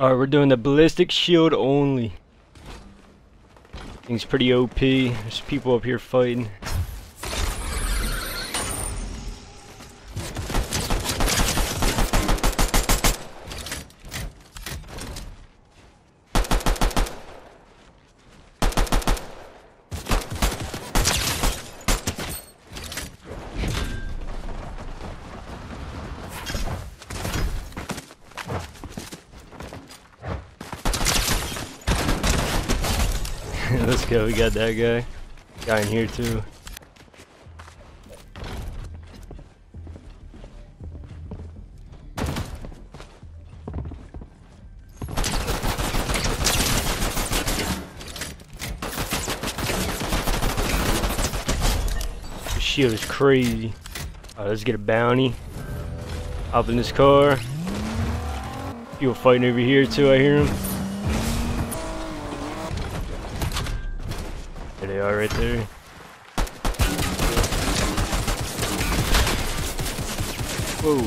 Alright, we're doing the ballistic shield only. Thing's pretty OP. There's people up here fighting. Let's go, we got that guy. Guy in here too. The shield is crazy. Let's get a bounty. Hop in this car. People fighting over here too, I hear them. There they are right there. Whoa.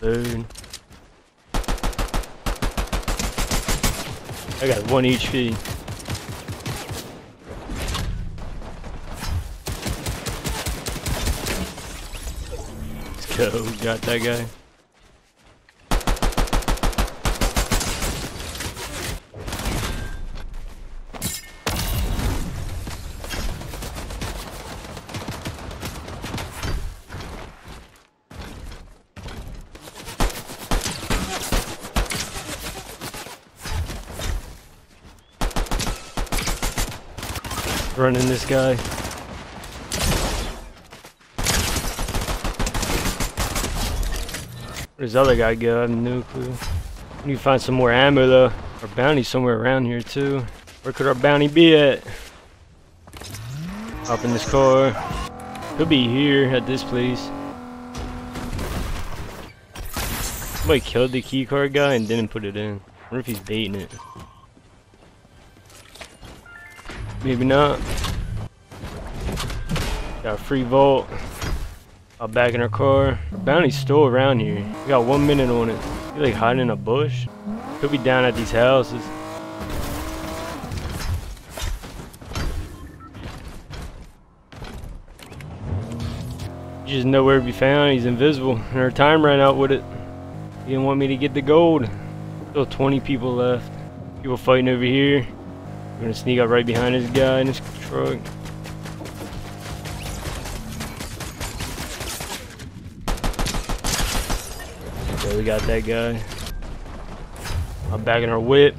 Boom. I got one HP. Let's go. Got that guy. Running this guy. Where's the other guy go? I have no clue. We need to find some more ammo though. Our bounty's somewhere around here too. Where could our bounty be at? Hop in this car. Could be here at this place. Somebody killed the keycard guy and didn't put it in. I wonder if he's baiting it. Maybe not. Got a free vault. I'll back in our car. Bounty's still around here. We got one minute on it. He like hiding in a bush. Could be down at these houses. Just nowhere to be found. He's invisible. And our time ran out with it. He didn't want me to get the gold. Still 20 people left. People fighting over here. We're gonna sneak up right behind this guy in his truck. Okay, we got that guy. I'm back in our whip.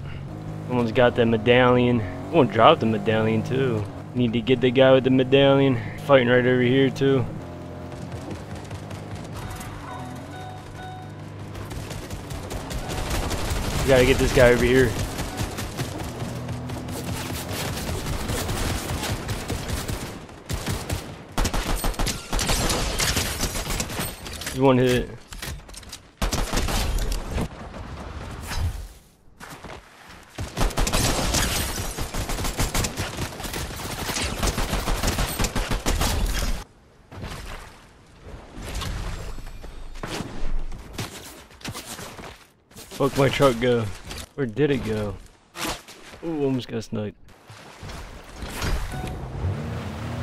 Someone's got that medallion. Someone dropped the medallion too. Need to get the guy with the medallion. Fighting right over here too. We gotta get this guy over here. He's one hit. Fuck my truck go? Where did it go? Ooh, almost got sniped.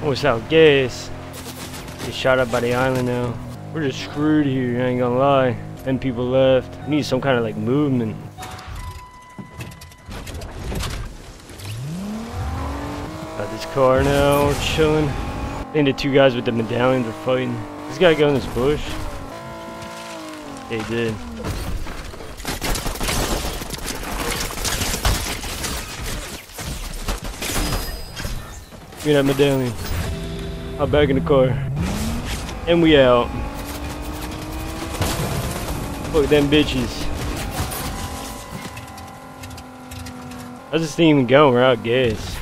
Almost out gas. Get shot up by the island now. We're just screwed here, I ain't gonna lie. Ten people left. We need some kind of like movement. Got this car now, we're chilling. I think the two guys with the medallions are fighting. This guy go in this bush. He did. Give me that medallion. I'm back in the car. And we out. At them bitches. How's this thing even going? We're out gas.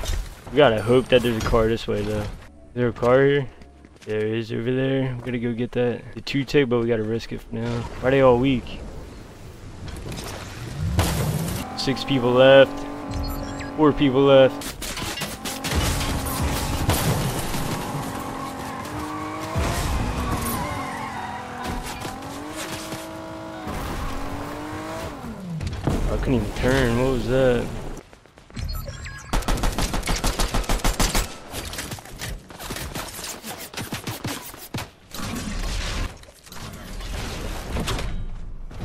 We gotta hope that there's a car this way though. Is there a car here? There is over there. We gotta go get that. The two tick, but we gotta risk it for now. Why are they all weak? Six people left. Four people left. Couldn't even turn. What was that?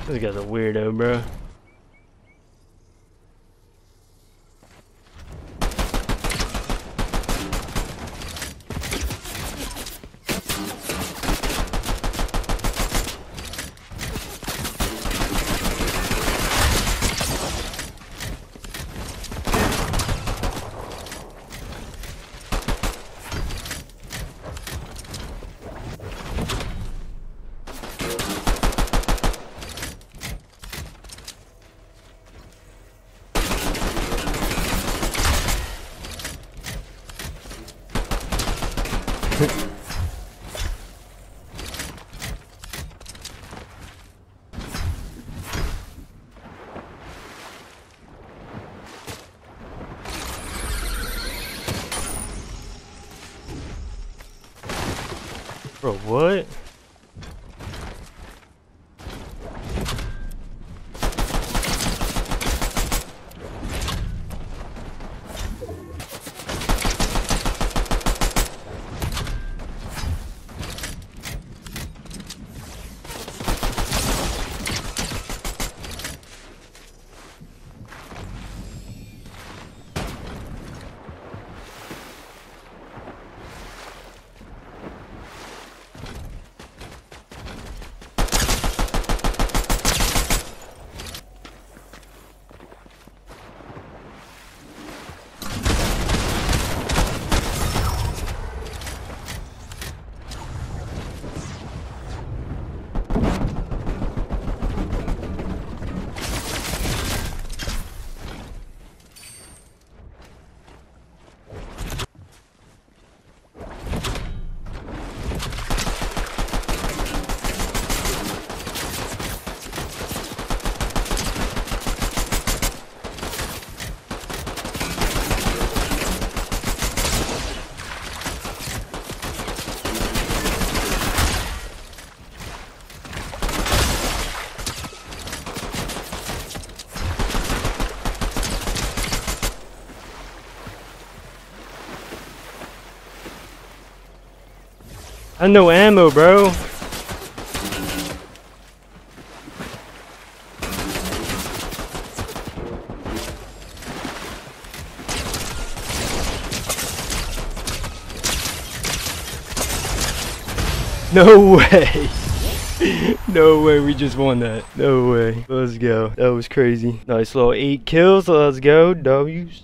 This guy's a weirdo, bro. Bro, what? I no ammo, bro. No way. no way we just won that. No way. Let's go. That was crazy. Nice little eight kills. Let's go. W's.